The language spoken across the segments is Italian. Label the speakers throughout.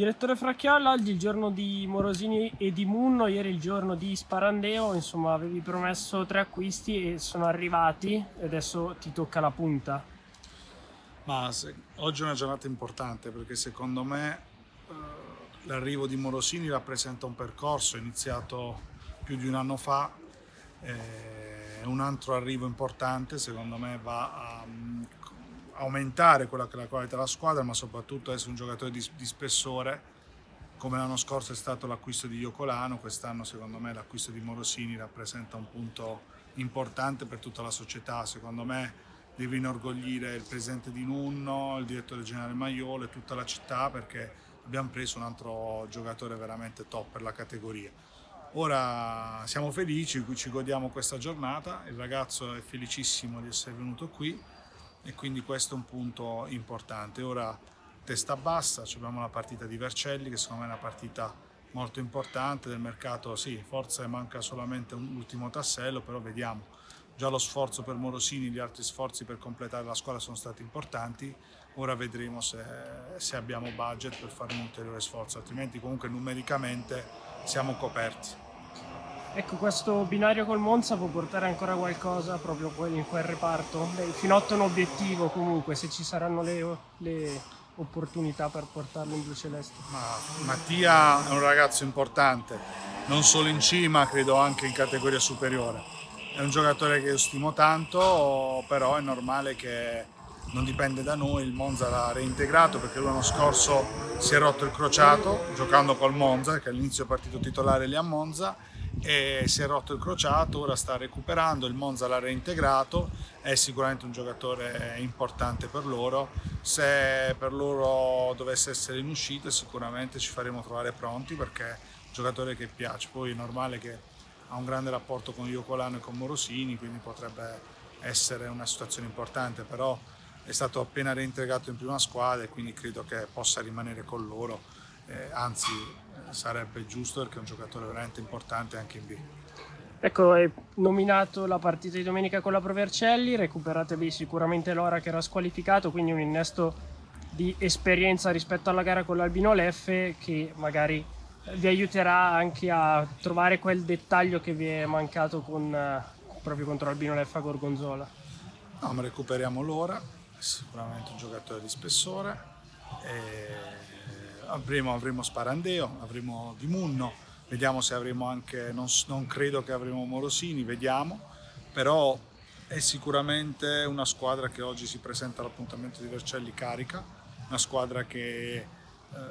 Speaker 1: Direttore Fracchiolla, oggi il giorno di Morosini e di Munno, ieri il giorno di Sparandeo, insomma avevi promesso tre acquisti e sono arrivati e adesso ti tocca la punta.
Speaker 2: Ma se, oggi è una giornata importante perché secondo me eh, l'arrivo di Morosini rappresenta un percorso iniziato più di un anno fa, eh, un altro arrivo importante secondo me va a aumentare quella che è la qualità della squadra, ma soprattutto essere un giocatore di, di spessore, come l'anno scorso è stato l'acquisto di Iocolano, quest'anno secondo me l'acquisto di Morosini rappresenta un punto importante per tutta la società, secondo me deve inorgoglire il presidente di Nunno, il direttore generale Maiolo e tutta la città perché abbiamo preso un altro giocatore veramente top per la categoria. Ora siamo felici, ci godiamo questa giornata, il ragazzo è felicissimo di essere venuto qui e quindi questo è un punto importante. Ora testa bassa, abbiamo la partita di Vercelli che secondo me è una partita molto importante del mercato, sì, forse manca solamente un ultimo tassello, però vediamo. Già lo sforzo per Morosini, gli altri sforzi per completare la squadra sono stati importanti, ora vedremo se, se abbiamo budget per fare un ulteriore sforzo, altrimenti comunque numericamente siamo coperti.
Speaker 1: Ecco, questo binario col Monza può portare ancora qualcosa proprio in quel reparto? Beh, Finotto è un obiettivo comunque, se ci saranno le, le opportunità per portarlo in blu celeste.
Speaker 2: Ma Mattia è un ragazzo importante, non solo in cima, credo anche in categoria superiore. È un giocatore che io stimo tanto, però è normale che non dipende da noi, il Monza l'ha reintegrato perché l'anno scorso si è rotto il crociato giocando col Monza, che all'inizio è partito titolare lì a Monza e si è rotto il crociato, ora sta recuperando, il Monza l'ha reintegrato, è sicuramente un giocatore importante per loro, se per loro dovesse essere in uscita sicuramente ci faremo trovare pronti perché è un giocatore che piace, poi è normale che ha un grande rapporto con Iocolano e con Morosini, quindi potrebbe essere una situazione importante, però è stato appena reintegrato in prima squadra e quindi credo che possa rimanere con loro, eh, anzi sarebbe giusto perché è un giocatore veramente importante anche in B.
Speaker 1: Ecco, hai nominato la partita di domenica con la Provercelli, recuperatevi sicuramente l'ora che era squalificato, quindi un innesto di esperienza rispetto alla gara con l'Albino Leffe che magari vi aiuterà anche a trovare quel dettaglio che vi è mancato con, proprio contro l'Albino Leffe a Gorgonzola.
Speaker 2: No, ma recuperiamo l'ora, è sicuramente un giocatore di spessore. E avremo, avremo Sparandeo, avremo Di Munno, vediamo se avremo anche, non, non credo che avremo Morosini, vediamo, però è sicuramente una squadra che oggi si presenta all'appuntamento di Vercelli carica, una squadra che eh,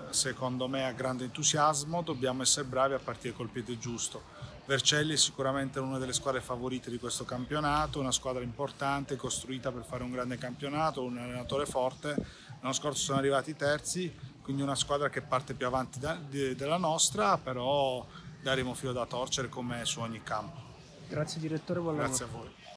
Speaker 2: secondo me ha grande entusiasmo, dobbiamo essere bravi a partire col piede giusto. Vercelli è sicuramente una delle squadre favorite di questo campionato, una squadra importante, costruita per fare un grande campionato, un allenatore forte. L'anno scorso sono arrivati terzi, quindi una squadra che parte più avanti da, di, della nostra, però daremo filo da torcere come su ogni campo.
Speaker 1: Grazie direttore, buon
Speaker 2: Grazie a voi.